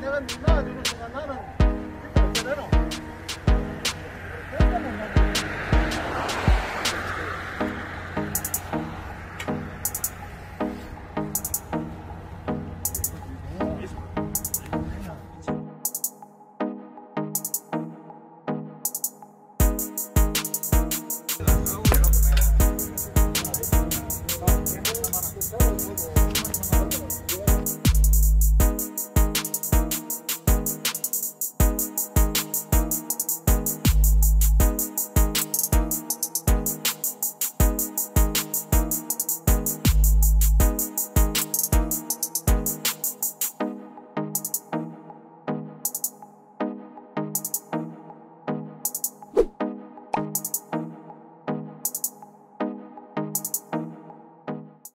내가 누나 누구 누나